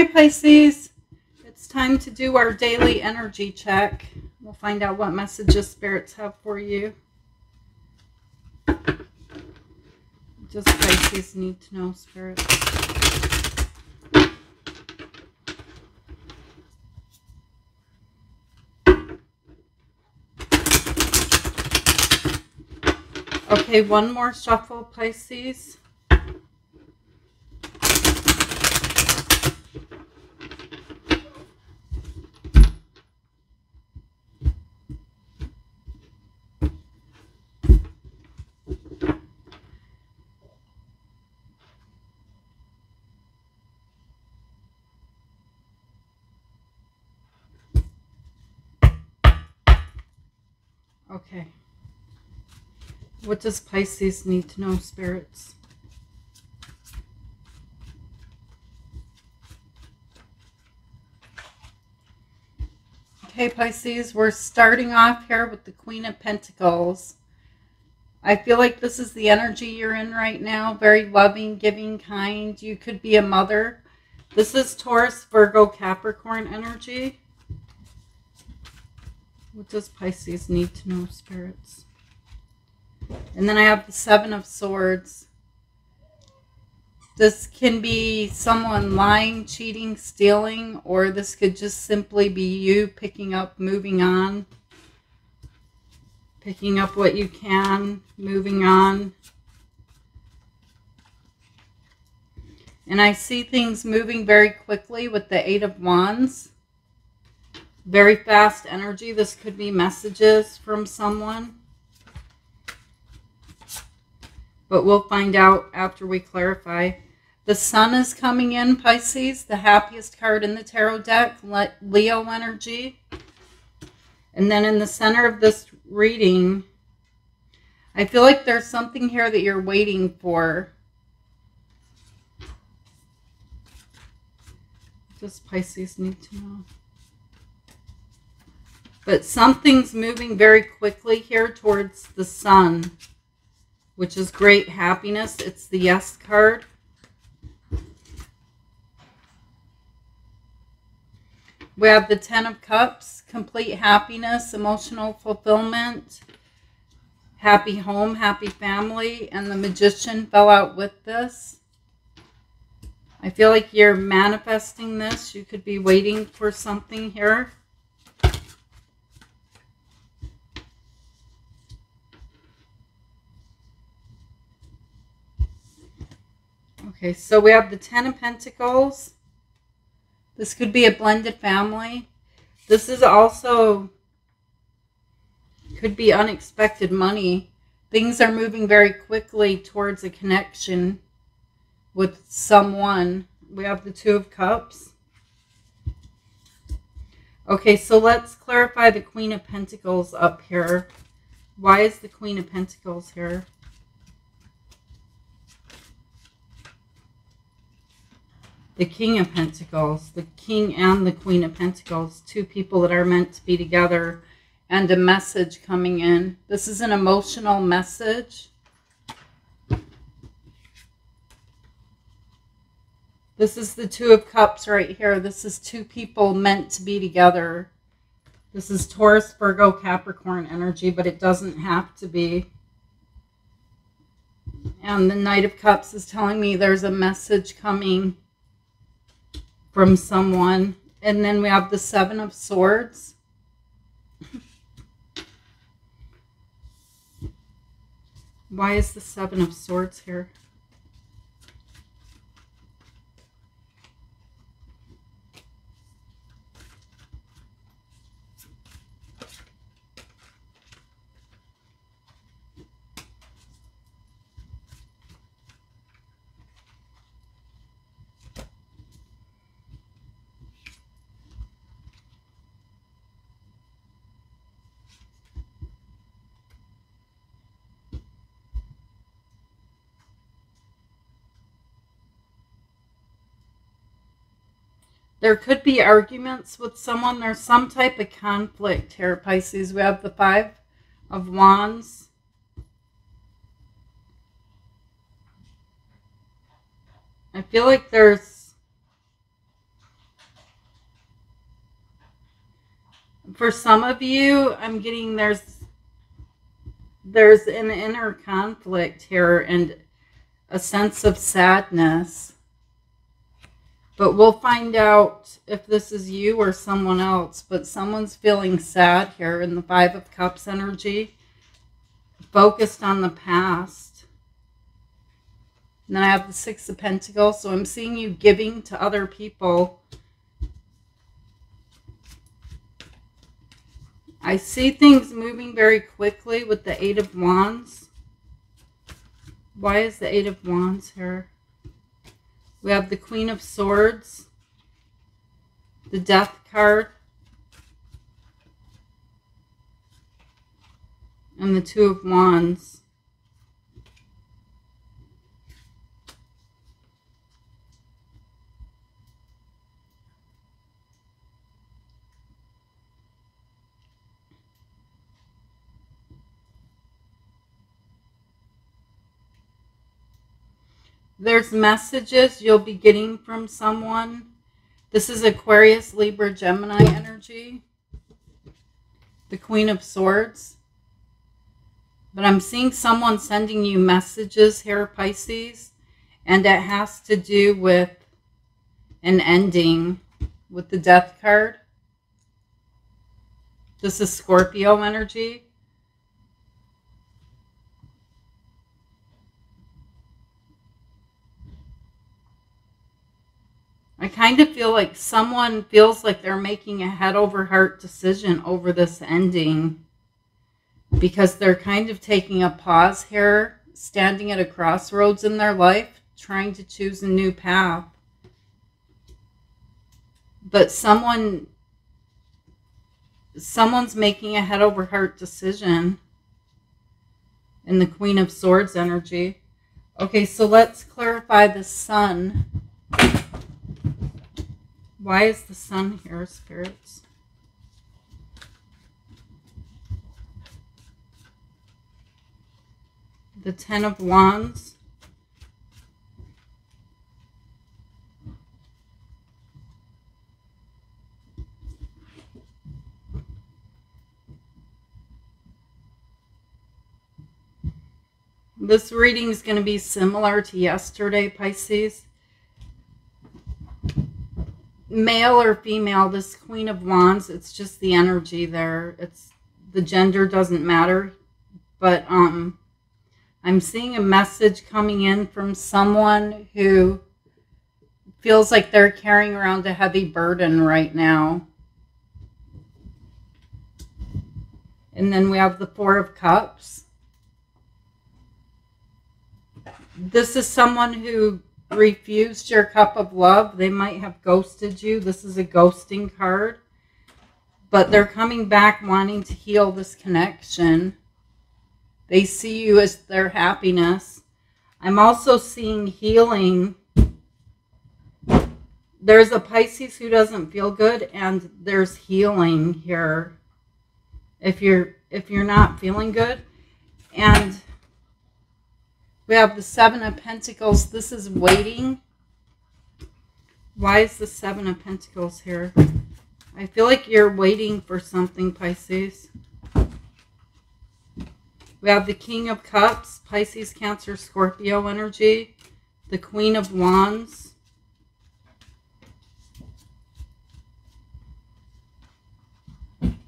Hi, Pisces. It's time to do our daily energy check. We'll find out what messages spirits have for you. Just Pisces need to know spirits. Okay, one more shuffle, Pisces. Okay. What does Pisces need to know, spirits? Okay, Pisces, we're starting off here with the Queen of Pentacles. I feel like this is the energy you're in right now. Very loving, giving, kind. You could be a mother. This is Taurus, Virgo, Capricorn energy. What does Pisces need to know, spirits? And then I have the Seven of Swords. This can be someone lying, cheating, stealing, or this could just simply be you picking up, moving on. Picking up what you can, moving on. And I see things moving very quickly with the Eight of Wands. Very fast energy. This could be messages from someone. But we'll find out after we clarify. The sun is coming in, Pisces, the happiest card in the tarot deck, Leo energy. And then in the center of this reading, I feel like there's something here that you're waiting for. Does Pisces need to know? But something's moving very quickly here towards the sun, which is great happiness. It's the yes card. We have the Ten of Cups, complete happiness, emotional fulfillment, happy home, happy family, and the Magician fell out with this. I feel like you're manifesting this. You could be waiting for something here. Okay, so we have the Ten of Pentacles. This could be a blended family. This is also, could be unexpected money. Things are moving very quickly towards a connection with someone. We have the Two of Cups. Okay, so let's clarify the Queen of Pentacles up here. Why is the Queen of Pentacles here? The King of Pentacles, the King and the Queen of Pentacles, two people that are meant to be together, and a message coming in. This is an emotional message. This is the Two of Cups right here. This is two people meant to be together. This is Taurus, Virgo, Capricorn energy, but it doesn't have to be. And the Knight of Cups is telling me there's a message coming from someone. And then we have the Seven of Swords. Why is the Seven of Swords here? There could be arguments with someone. There's some type of conflict here, Pisces. We have the Five of Wands. I feel like there's for some of you, I'm getting there's there's an inner conflict here and a sense of sadness. But we'll find out if this is you or someone else. But someone's feeling sad here in the Five of Cups energy, focused on the past. And then I have the Six of Pentacles. So I'm seeing you giving to other people. I see things moving very quickly with the Eight of Wands. Why is the Eight of Wands here? We have the Queen of Swords, the Death card, and the Two of Wands. There's messages you'll be getting from someone. This is Aquarius, Libra, Gemini energy. The Queen of Swords. But I'm seeing someone sending you messages here, Pisces. And it has to do with an ending with the Death card. This is Scorpio energy. I kind of feel like someone feels like they're making a head over heart decision over this ending because they're kind of taking a pause here, standing at a crossroads in their life, trying to choose a new path. But someone someone's making a head over heart decision in the Queen of Swords energy. Okay, so let's clarify the sun why is the sun here, spirits? The Ten of Wands. This reading is going to be similar to yesterday, Pisces male or female, this Queen of Wands, it's just the energy there. It's the gender doesn't matter. But um I'm seeing a message coming in from someone who feels like they're carrying around a heavy burden right now. And then we have the Four of Cups. This is someone who refused your cup of love. They might have ghosted you. This is a ghosting card. But they're coming back wanting to heal this connection. They see you as their happiness. I'm also seeing healing. There's a Pisces who doesn't feel good and there's healing here. If you're if you're not feeling good and we have the Seven of Pentacles. This is waiting. Why is the Seven of Pentacles here? I feel like you're waiting for something, Pisces. We have the King of Cups, Pisces, Cancer, Scorpio energy. The Queen of Wands.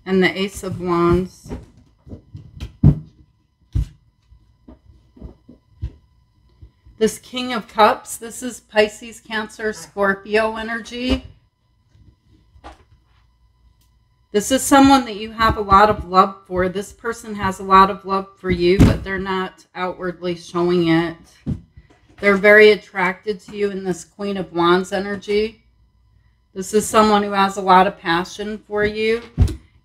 And the Ace of Wands. This King of Cups, this is Pisces, Cancer, Scorpio energy. This is someone that you have a lot of love for. This person has a lot of love for you, but they're not outwardly showing it. They're very attracted to you in this Queen of Wands energy. This is someone who has a lot of passion for you.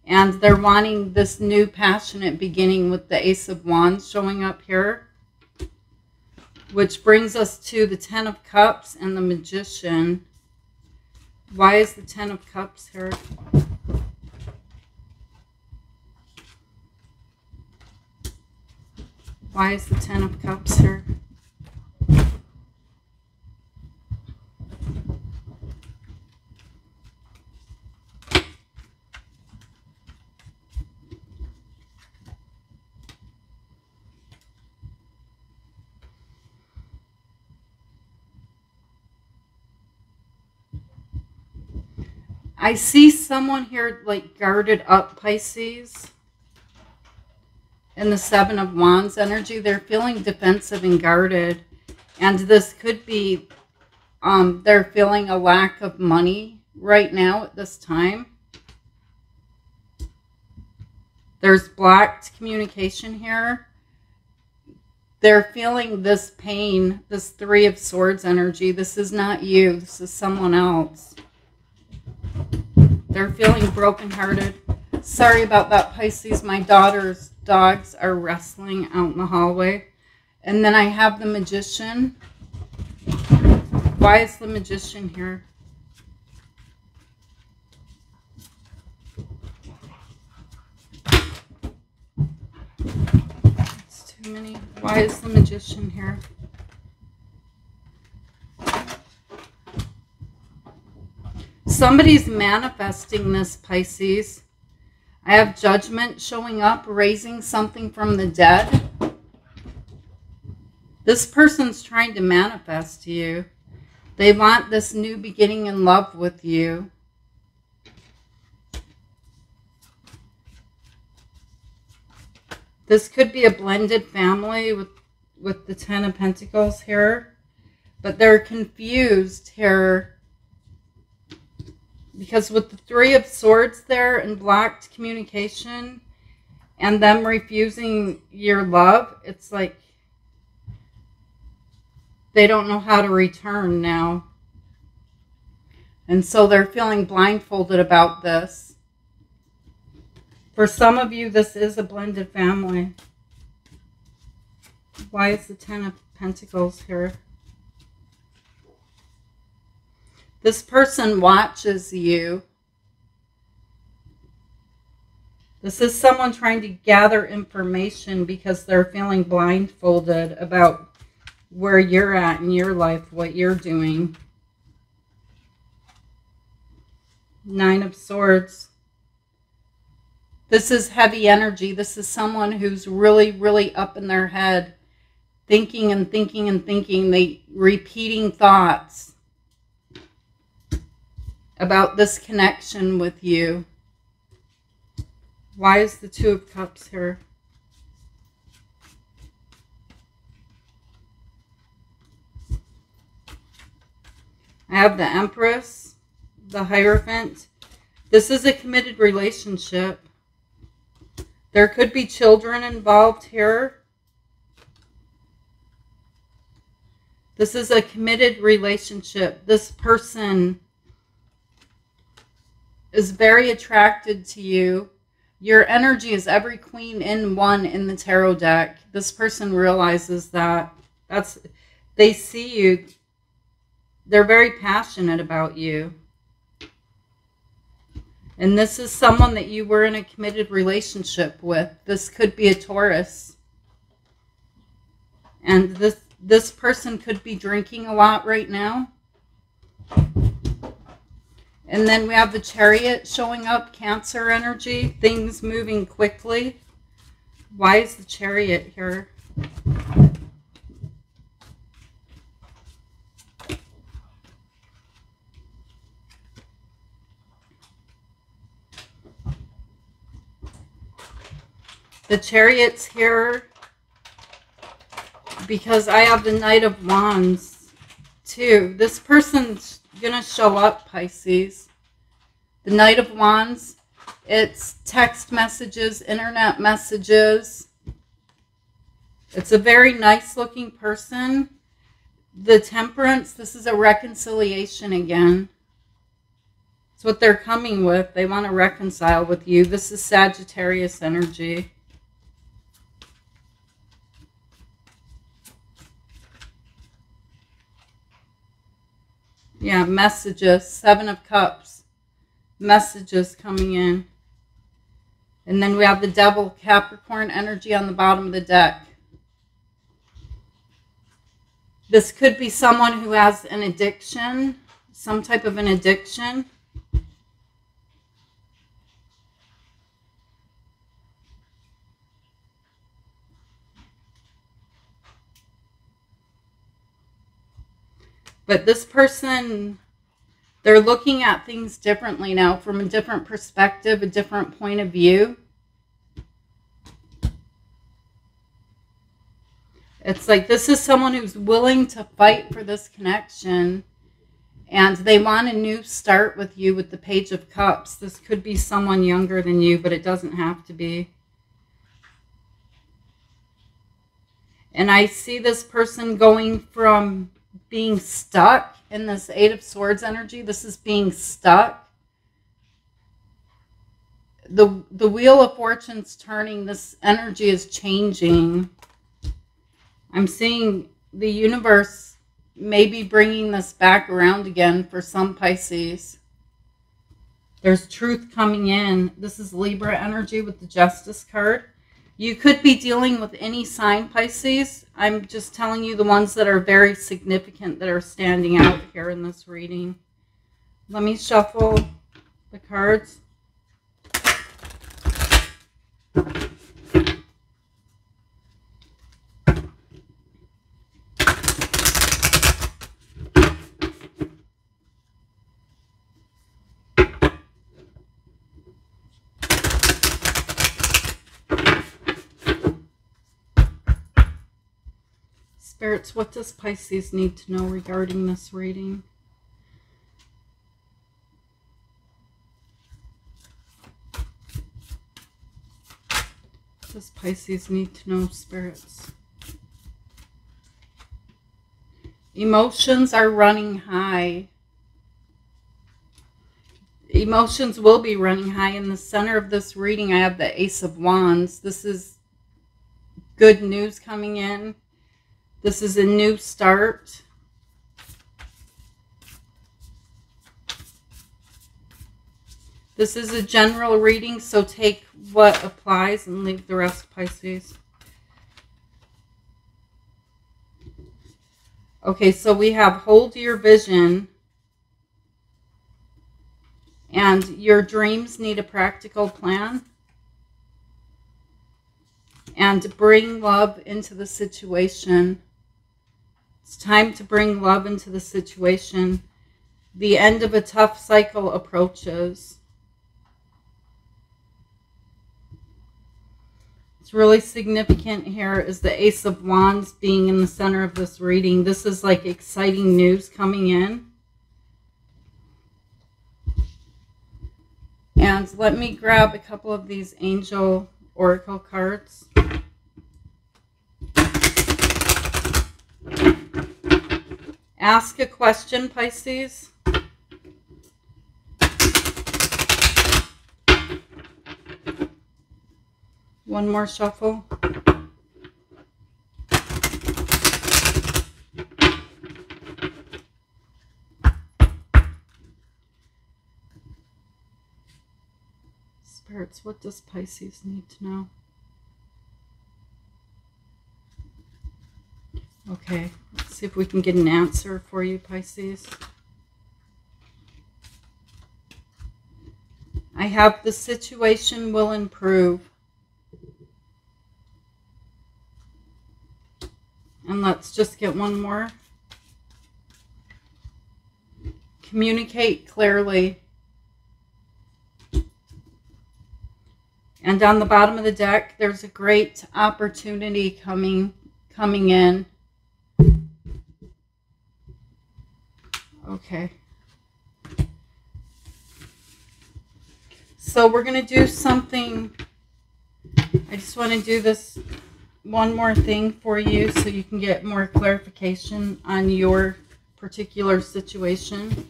And they're wanting this new passionate beginning with the Ace of Wands showing up here which brings us to the Ten of Cups and the Magician. Why is the Ten of Cups here? Why is the Ten of Cups here? I see someone here like guarded up Pisces in the Seven of Wands energy. They're feeling defensive and guarded. And this could be um, they're feeling a lack of money right now at this time. There's blocked communication here. They're feeling this pain, this Three of Swords energy. This is not you. This is someone else. They're feeling brokenhearted. Sorry about that, Pisces. My daughter's dogs are wrestling out in the hallway. And then I have the Magician. Why is the Magician here? It's too many. Why is the Magician here? Somebody's manifesting this, Pisces. I have judgment showing up, raising something from the dead. This person's trying to manifest you. They want this new beginning in love with you. This could be a blended family with, with the Ten of Pentacles here. But they're confused here. Because with the Three of Swords there and blocked communication and them refusing your love, it's like they don't know how to return now. And so they're feeling blindfolded about this. For some of you, this is a blended family. Why is the Ten of Pentacles here? This person watches you. This is someone trying to gather information because they're feeling blindfolded about where you're at in your life, what you're doing. Nine of Swords. This is heavy energy. This is someone who's really, really up in their head, thinking and thinking and thinking, they repeating thoughts about this connection with you. Why is the Two of Cups here? I have the Empress, the Hierophant. This is a committed relationship. There could be children involved here. This is a committed relationship. This person is very attracted to you. Your energy is every queen in one in the tarot deck. This person realizes that. That's they see you. They're very passionate about you. And this is someone that you were in a committed relationship with. This could be a Taurus. And this this person could be drinking a lot right now. And then we have the chariot showing up, cancer energy, things moving quickly. Why is the chariot here? The chariot's here because I have the Knight of Wands too. This person's going to show up, Pisces. The Knight of Wands, it's text messages, internet messages. It's a very nice looking person. The Temperance, this is a reconciliation again. It's what they're coming with. They want to reconcile with you. This is Sagittarius energy. Yeah, messages. Seven of Cups. Messages coming in. And then we have the Devil Capricorn energy on the bottom of the deck. This could be someone who has an addiction, some type of an addiction. But this person They're looking at things differently now from a different perspective, a different point of view. It's like this is someone who's willing to fight for this connection and they want a new start with you with the Page of Cups. This could be someone younger than you, but it doesn't have to be. And I see this person going from being stuck in this Eight of Swords energy. This is being stuck. The, the Wheel of Fortune's turning. This energy is changing. I'm seeing the universe maybe bringing this back around again for some Pisces. There's truth coming in. This is Libra energy with the Justice card. You could be dealing with any sign, Pisces. I'm just telling you the ones that are very significant that are standing out here in this reading. Let me shuffle the cards. What does Pisces need to know regarding this reading? does Pisces need to know, spirits? Emotions are running high. Emotions will be running high. In the center of this reading, I have the Ace of Wands. This is good news coming in. This is a new start. This is a general reading, so take what applies and leave the rest Pisces. Okay, so we have hold your vision and your dreams need a practical plan and bring love into the situation. It's time to bring love into the situation. The end of a tough cycle approaches. It's really significant here is the Ace of Wands being in the center of this reading. This is like exciting news coming in. And let me grab a couple of these angel oracle cards. Ask a question, Pisces. One more shuffle. Spirits, what does Pisces need to know? Okay, see if we can get an answer for you, Pisces. I have the situation will improve. And let's just get one more. Communicate clearly. And on the bottom of the deck, there's a great opportunity coming coming in. Okay. So we're going to do something. I just want to do this one more thing for you so you can get more clarification on your particular situation.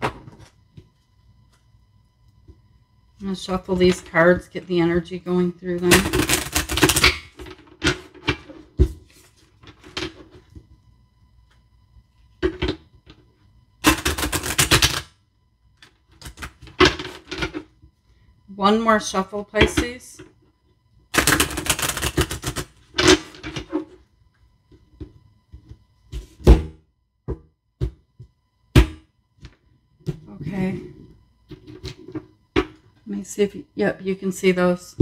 I'm going to shuffle these cards, get the energy going through them. One more shuffle, Pisces. Okay. Let me see if, yep, you can see those.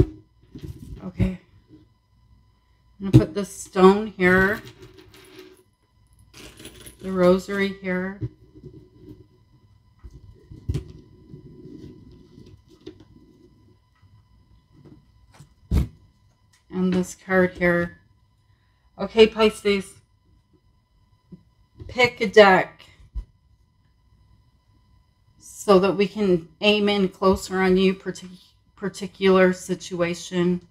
Okay. I'm going to put the stone here. The rosary here. And this card here. Okay, Pisces. Pick a deck so that we can aim in closer on you partic particular situation.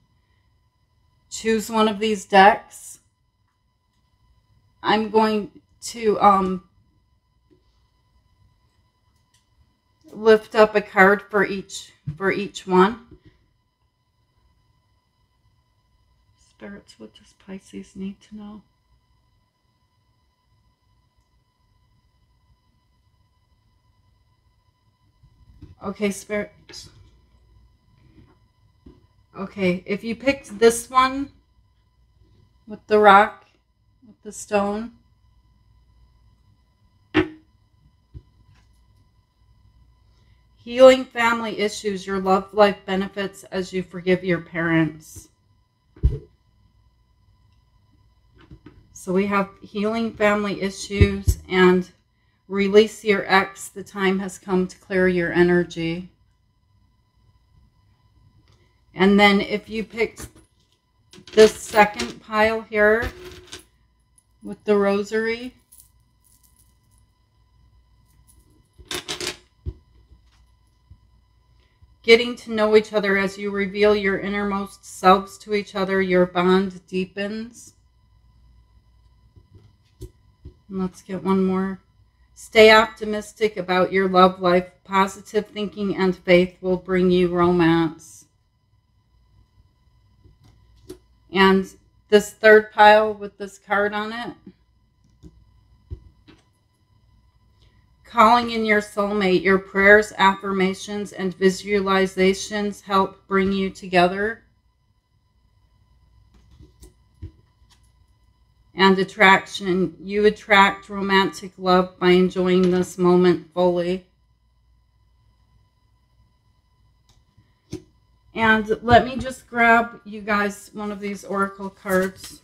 Choose one of these decks. I'm going to um, lift up a card for each for each one. Spirits, what does Pisces need to know? Okay, spirits. Okay, if you picked this one with the rock, with the stone, healing family issues, your love life benefits as you forgive your parents. So we have healing family issues and release your ex. The time has come to clear your energy. And then if you picked this second pile here with the rosary, getting to know each other as you reveal your innermost selves to each other, your bond deepens. Let's get one more. Stay optimistic about your love life. Positive thinking and faith will bring you romance. And this third pile with this card on it. Calling in your soulmate, your prayers, affirmations, and visualizations help bring you together. And attraction, you attract romantic love by enjoying this moment fully. And let me just grab you guys one of these oracle cards.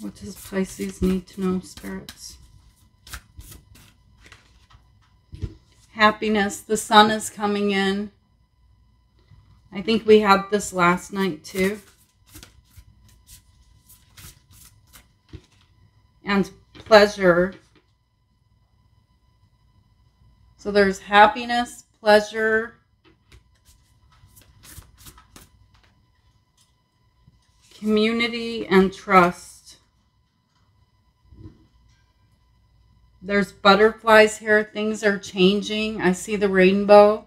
What does Pisces need to know, spirits? Happiness. The sun is coming in. I think we had this last night too. And pleasure. So there's happiness, pleasure, community, and trust. There's butterflies here. Things are changing. I see the rainbow.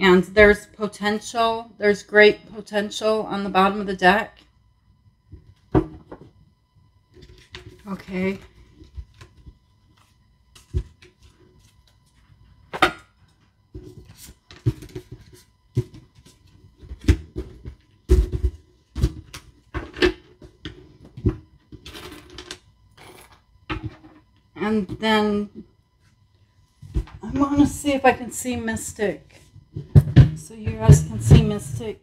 And there's potential. There's great potential on the bottom of the deck. Okay. And then I want to see if I can see Mystic. So you guys can see Mystic.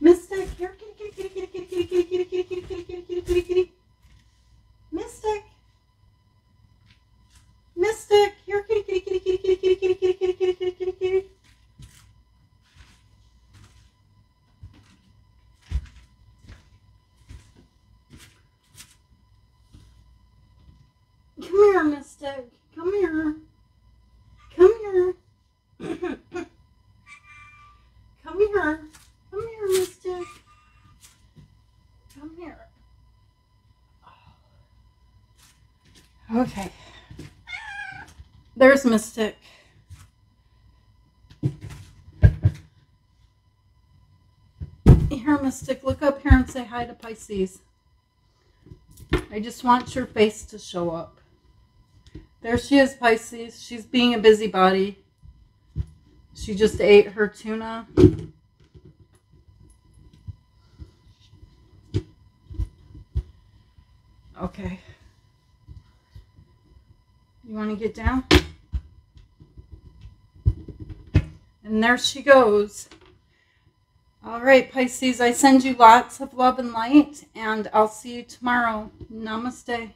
Mystic, here, kitty, kitty, kitty, kitty, kitty, kitty, kitty, kitty, kitty, kitty, kitty, kitty, kitty, kitty. Okay. There's Mystic. Here, Mystic, look up here and say hi to Pisces. I just want your face to show up. There she is, Pisces. She's being a busybody. She just ate her tuna. Okay. You want to get down? And there she goes. All right, Pisces, I send you lots of love and light, and I'll see you tomorrow. Namaste.